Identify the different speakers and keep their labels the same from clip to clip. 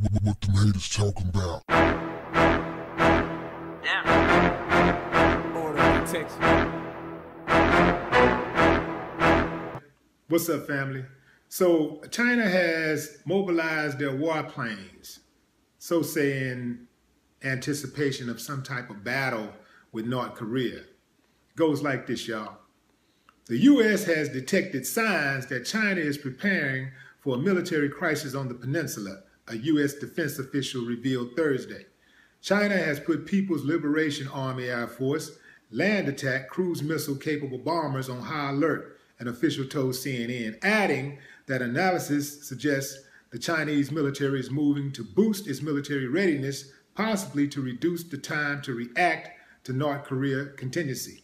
Speaker 1: What, them haters talking about?
Speaker 2: Order protection.
Speaker 3: What's up, family? So China has mobilized their warplanes, so say in anticipation of some type of battle with North Korea. It goes like this, y'all. The U.S. has detected signs that China is preparing for a military crisis on the peninsula, a U.S. defense official revealed Thursday. China has put People's Liberation Army Air Force land attack cruise missile capable bombers on high alert, an official told CNN, adding that analysis suggests the Chinese military is moving to boost its military readiness, possibly to reduce the time to react to North Korea contingency.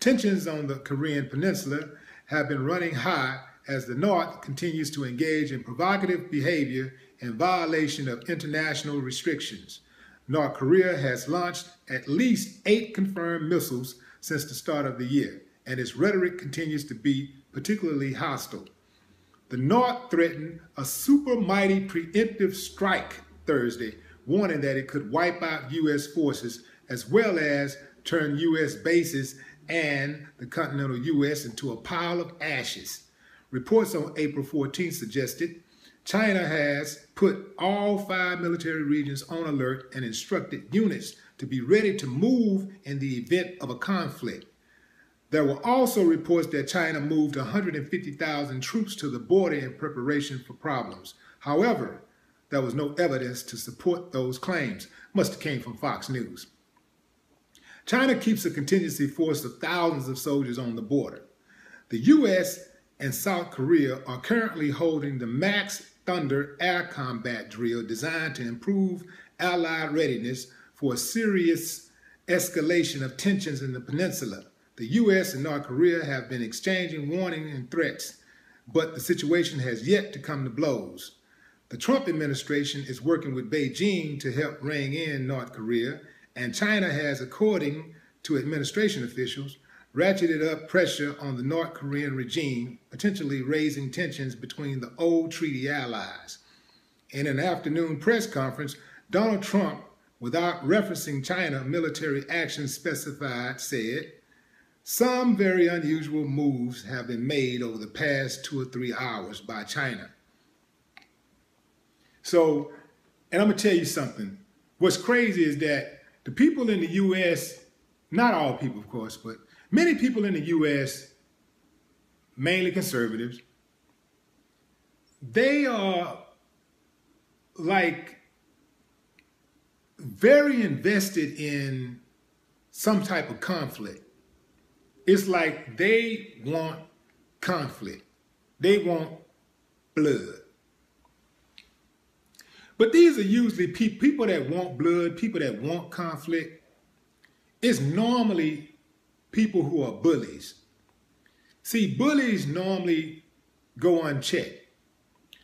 Speaker 3: Tensions on the Korean peninsula have been running high as the North continues to engage in provocative behavior in violation of international restrictions. North Korea has launched at least eight confirmed missiles since the start of the year, and its rhetoric continues to be particularly hostile. The North threatened a super mighty preemptive strike Thursday, warning that it could wipe out U.S. forces as well as turn U.S. bases and the continental U.S. into a pile of ashes. Reports on April 14 suggested China has put all five military regions on alert and instructed units to be ready to move in the event of a conflict. There were also reports that China moved 150,000 troops to the border in preparation for problems. However, there was no evidence to support those claims. Must have came from Fox News. China keeps a contingency force of thousands of soldiers on the border. The U.S. and South Korea are currently holding the Max Thunder air combat drill designed to improve Allied readiness for a serious escalation of tensions in the peninsula. The U.S. and North Korea have been exchanging warnings and threats, but the situation has yet to come to blows. The Trump administration is working with Beijing to help rein in North Korea and China has, according to administration officials, ratcheted up pressure on the North Korean regime, potentially raising tensions between the old treaty allies. In an afternoon press conference, Donald Trump, without referencing China military action specified, said, Some very unusual moves have been made over the past two or three hours by China. So, and I'm going to tell you something. What's crazy is that the people in the U.S., not all people, of course, but many people in the U.S., mainly conservatives, they are like very invested in some type of conflict. It's like they want conflict. They want blood. But these are usually pe people that want blood, people that want conflict. It's normally people who are bullies. See, bullies normally go unchecked.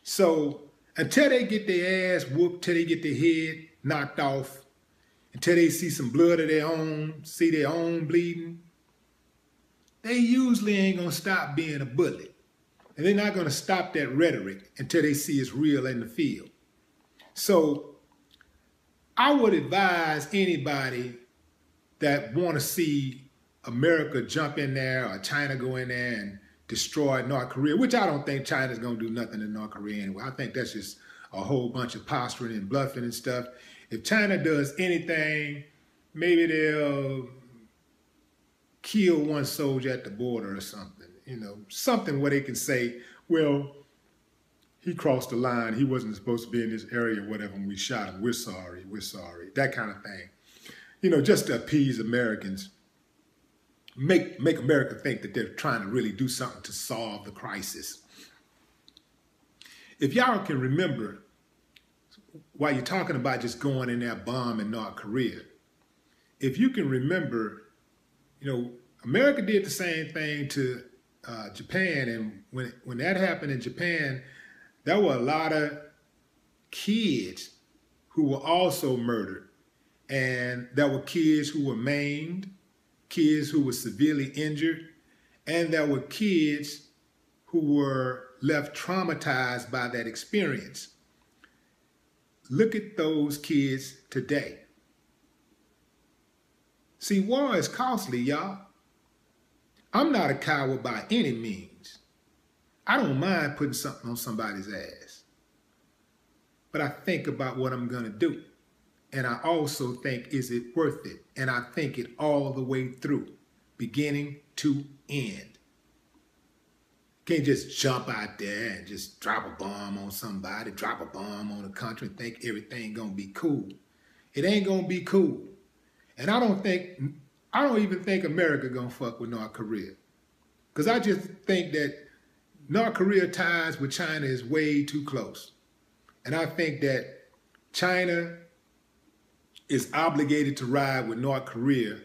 Speaker 3: So until they get their ass whooped, till they get their head knocked off, until they see some blood of their own, see their own bleeding, they usually ain't gonna stop being a bully. And they're not gonna stop that rhetoric until they see it's real in the field. So I would advise anybody that want to see America jump in there or China go in there and destroy North Korea, which I don't think China's going to do nothing to North Korea anyway. I think that's just a whole bunch of posturing and bluffing and stuff. If China does anything, maybe they'll kill one soldier at the border or something, you know, something where they can say, well, he crossed the line. He wasn't supposed to be in this area, or whatever, and we shot him. We're sorry. We're sorry. That kind of thing. You know, just to appease Americans, make, make America think that they're trying to really do something to solve the crisis. If y'all can remember, while you're talking about just going in there bombing North Korea, if you can remember, you know, America did the same thing to uh, Japan, and when when that happened in Japan, there were a lot of kids who were also murdered. And there were kids who were maimed, kids who were severely injured, and there were kids who were left traumatized by that experience. look at those kids today. See, war is costly, y'all. I'm not a coward by any means. I don't mind putting something on somebody's ass. But I think about what I'm going to do. And I also think, is it worth it? And I think it all the way through, beginning to end. Can't just jump out there and just drop a bomb on somebody, drop a bomb on a country and think everything gonna be cool. It ain't gonna be cool. And I don't think, I don't even think America gonna fuck with North Korea. Because I just think that North Korea ties with China is way too close. And I think that China is obligated to ride with North Korea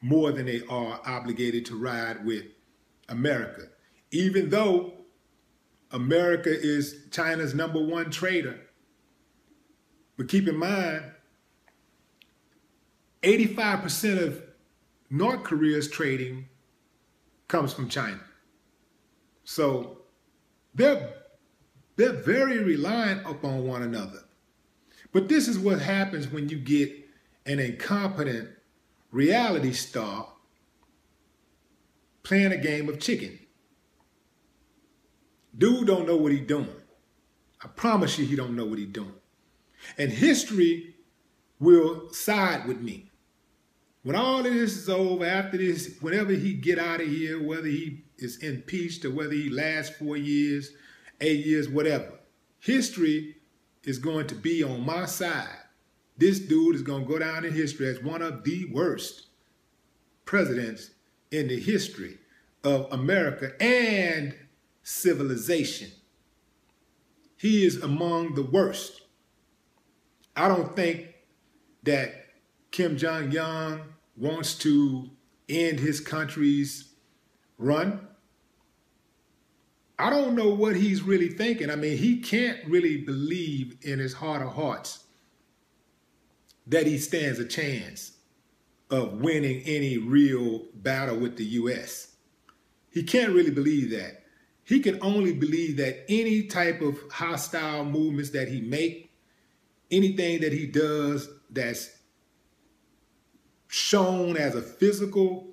Speaker 3: more than they are obligated to ride with America. Even though America is China's number one trader. But keep in mind, 85% of North Korea's trading comes from China. So they're, they're very reliant upon one another. But this is what happens when you get an incompetent reality star playing a game of chicken. Dude don't know what he doing. I promise you he don't know what he doing. And history will side with me. When all of this is over, after this, whenever he get out of here, whether he is impeached or whether he lasts four years, eight years, whatever, history is going to be on my side. This dude is going to go down in history as one of the worst presidents in the history of America and civilization. He is among the worst. I don't think that Kim Jong un wants to end his country's run. I don't know what he's really thinking. I mean, he can't really believe in his heart of hearts that he stands a chance of winning any real battle with the U.S. He can't really believe that. He can only believe that any type of hostile movements that he make, anything that he does that's shown as a physical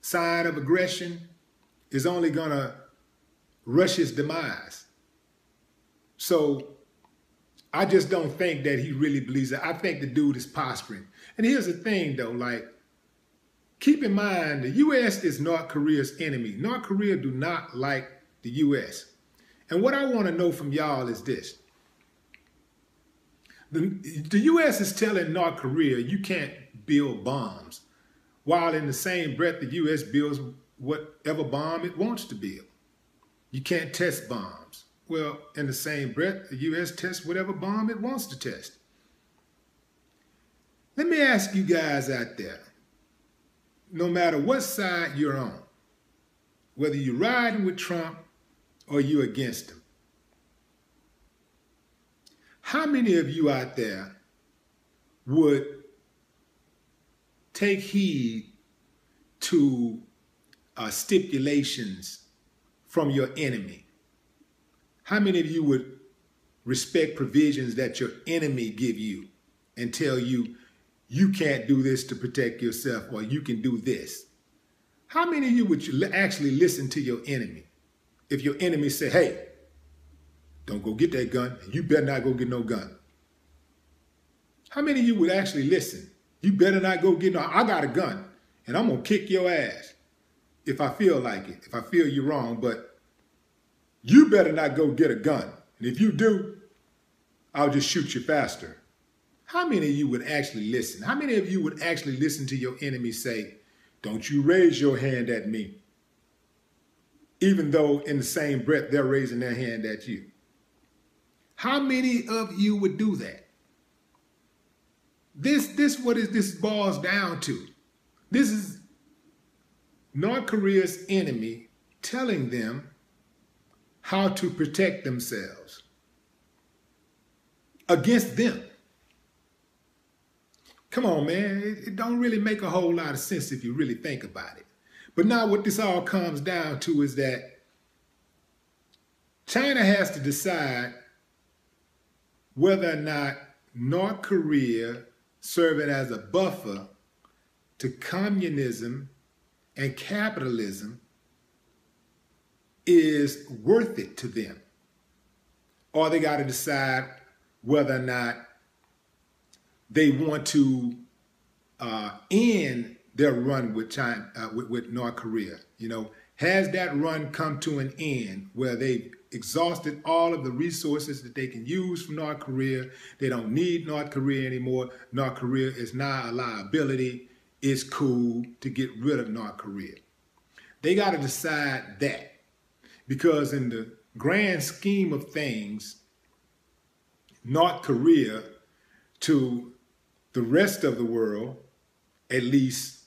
Speaker 3: sign of aggression is only going to rush his demise. So I just don't think that he really believes it. I think the dude is posturing. And here's the thing though, like, keep in mind the US is North Korea's enemy. North Korea do not like the US. And what I want to know from y'all is this. The, the US is telling North Korea you can't build bombs, while in the same breath the US builds whatever bomb it wants to build. You can't test bombs. Well, in the same breath, the U.S. tests whatever bomb it wants to test. Let me ask you guys out there, no matter what side you're on, whether you're riding with Trump or you're against him, how many of you out there would take heed to uh, stipulations from your enemy? How many of you would respect provisions that your enemy give you and tell you you can't do this to protect yourself or you can do this? How many of you would actually listen to your enemy if your enemy say, hey, don't go get that gun and you better not go get no gun? How many of you would actually listen? You better not go get no, I got a gun and I'm gonna kick your ass if I feel like it, if I feel you're wrong, but you better not go get a gun. And if you do, I'll just shoot you faster. How many of you would actually listen? How many of you would actually listen to your enemy say, Don't you raise your hand at me? Even though in the same breath they're raising their hand at you. How many of you would do that? This this what is this boils down to. This is North Korea's enemy telling them how to protect themselves against them. Come on, man. It, don't really make a whole lot of sense if you really think about it. But now what this all comes down to is that China has to decide whether or not North Korea serving as a buffer to communism and capitalism is worth it to them. Or they got to decide whether or not they want to uh, end their run with China, uh, with, with North Korea. You know, has that run come to an end where they've exhausted all of the resources that they can use from North Korea? They don't need North Korea anymore. North Korea is now a liability. It's cool to get rid of North Korea. They got to decide that because in the grand scheme of things, North Korea to the rest of the world, at least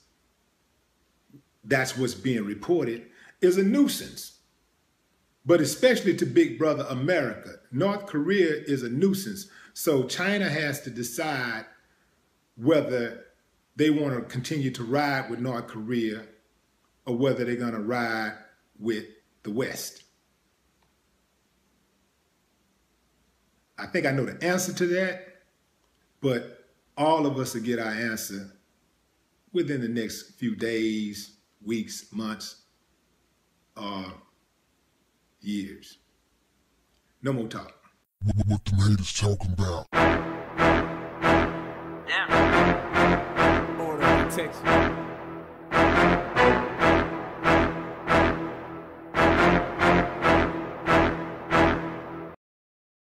Speaker 3: that's what's being reported, is a nuisance. But especially to Big Brother America, North Korea is a nuisance. So China has to decide whether they want to continue to ride with North Korea or whether they're going to ride with the West. I think I know the answer to that, but all of us will get our answer within the next few days, weeks, months, or years. No more talk.
Speaker 1: What the haters talking about?
Speaker 2: Order six.